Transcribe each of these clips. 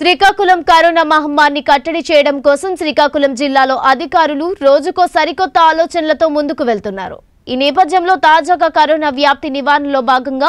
Srikakulam corona మహమ్మారిని కట్టడి చేయడం కోసం శ్రీకాకుళం జిల్లాలో అధికారులు రోజుకో సరికొత్త ఆలోచనలతో ముందుకు వెళ్తున్నారు. ఈ నేపథ్యంలో తాజాగా కరోనా వ్యాప్తి నివారణలో భాగంగా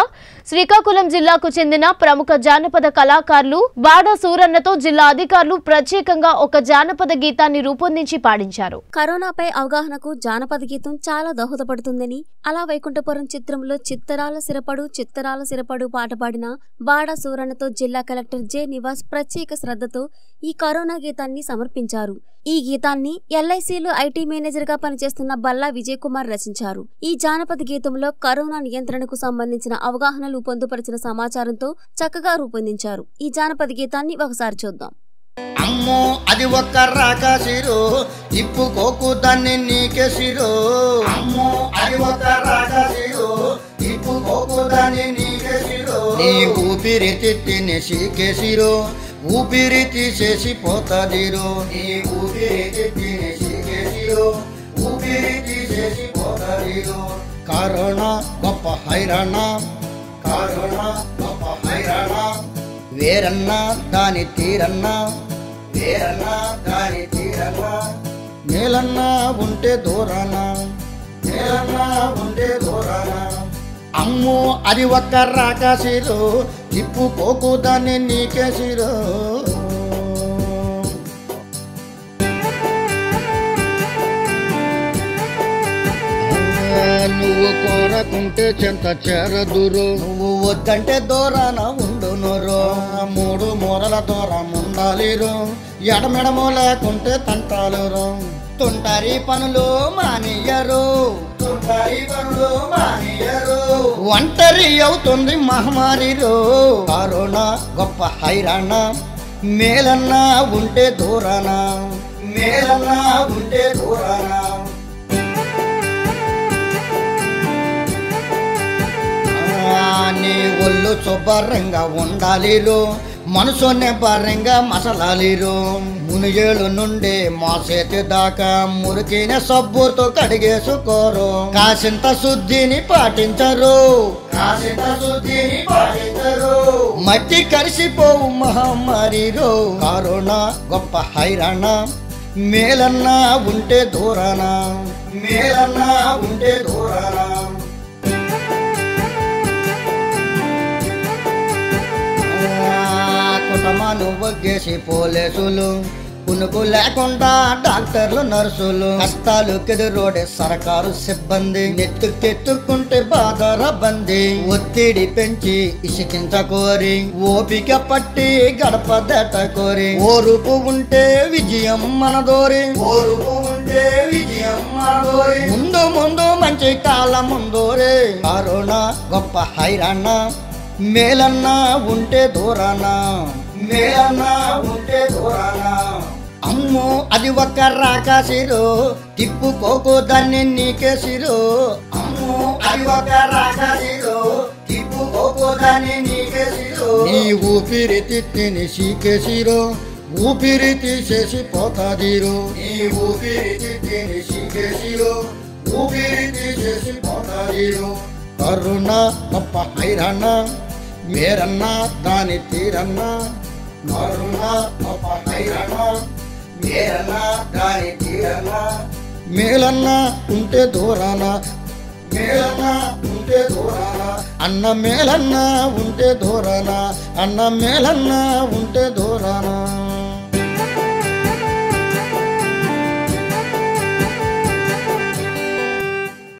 శ్రీకాకుళం జిల్లాకు చెందిన ప్రముఖ జానపద కళాకారులు బాడా సూరన్నతో జిల్లా అధికారులు ప్రత్యేకంగా ఒక జానపద గీతాన్ని రూపొందించి పాడించారు. కరోనాపై అవగాహనకు జానపద గీతం చాలా దోహదపడుతుందని అలా వైకుంఠపురం చిత్రంలో చిత్తరాల సిరపడు చిత్తరాల సిరపడు పాట పాడిన బాడా సూరన్నతో జిల్లా కలెక్టర్ జె నివాస్ ప్రత్యేక శ్రద్ధతో ఈ కరోనా గీతాన్ని సమర్పించారు. ఈ గీతాన్ని ఎల్ఐసిలో ఐటీ మేనేజర్గా పనిచేస్తున్న బల్లా విజయ్ కుమార్ రచించారు. ఈ జానపద గీతంలో కరోనా నియంత్రణకు సంబంధించిన అవగాహనలు పొందుపరిచిన సమాచారంతో చక్కగా రూపొందించారు. ఈ జానపద గీతాన్ని ఒకసారి చూద్దాం. అమ్మో అది ఒక్క రాకాసిరు తిప్పుకోకు దాన్ని నీకేసిరు అమ్మో అది ఒక్క రాకాసిరు తిప్పుకోకు దాన్ని నీకేసిరు నీ ఊపిరి తిత్తిని సీకేసిరు ఊపిరి తీసేసి పోతాదిరు నీ ఊపిరి తిత్తిని సీకేసిరు ఊపిరి తీసేసి పోతాదిరు కరోనా గొప్ప హైరాణ. కరోనా గొప్ప హైరాణ. వేరన్నా దాని తీరన్నా. వేరన్నా దాని తీరన్నా. నేలన్నా ఉంటే దూరానా. నేలన్నా ఉంటే దూరానా. అమ్మో అది ఒక్క రాకాసిరు. తిప్పుకోకు దాన్ని నీకేసిరు నువ్వు కోరకుంటే చెంత చేరదురు. నువ్వు వద్దంటే దూరాన ఉండునురు. మూడు మూరల దూరం ఉండాలిరు. ఎడమెడము లేకుంటే తంటాలురు తుంటారి పనులు మానియరు తుంటారి పనులు మానియరు ఒంటరి అవుతుంది మహమ్మారిరు. కరోనా గొప్ప హైరాణ. మేలన్నా ఉంటే దూరాన. మేలన్నా ఉంటే దూరాన. నీ ఒళ్ళు శుభ్రంగా ఉండాలిరు. మనసు నెబ్బరంగా మసలాలిరు. మునిగేలు నుండి మోసేతి దాకా మురికిన సబ్బుతో కడిగేసుకోరు. కాసింత శుద్ధిని పాటించరు. కాసింత శుద్ధిని పాటించరు. మట్టి కలిసిపోవు మహమ్మారిరు. కరోనా గొప్ప హైరాణ. మేలన్నా ఉంటే దూరాన. మేలన్నా ఉంటే దూరాన. కర్మ నువ్వు గేసి పోలీసులు. కునుకు లేకుండా డాక్టర్లు నర్సులు. కష్టాలు కెదురోడే సర్కారు సిబ్బంది. నెత్తుకెత్తుకుంటే బాధర బంది ఒత్తిడి పెంచి ఇసికించకోరి. ఓపిక పట్టి గడప దట కోరి ఓరుపు ఉంటే విజయం మనదోరి. ఓరుపు ఉంటే విజయం మనదోరి. ముందు ముందు మంచి కాలం ముందోరే. కరోనా గొప్ప హైరాణ. మేలన్నా ఉంటే దూరానా. మేలన్నా ఉంటే దూరానా? అమ్మో అది ఒక్క రాకాసిరు. తిప్పుకోకు దాన్ని నీకేసిరు అమ్మో అది ఒక్క రాకాసిరు. తిప్పుకోకు దాన్ని నీకేసిరు నీ ఊపిరి తిత్తిని సీకేసిరు ఊపిరి తీసేసి పోతాదిరు నీ ఊపిరి తిత్తిని సీకేసిరు ఊపిరి తీసేసి పోతాదిరు కరుణ గొప్ప హైరాణ. మేరన్నా దాని తీరన్నా. మేలన్నా ఉంటే దూరాన మేలన్నా ఉంటే దూరాన అన్న మేలన్నా ఉంటే దూరాన అన్న మేలన్నా ఉంటే దూరాన